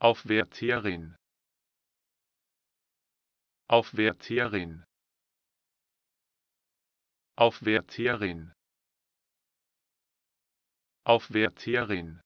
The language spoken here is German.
Aufwärterin Aufwärterin Aufwärterin Aufwärterin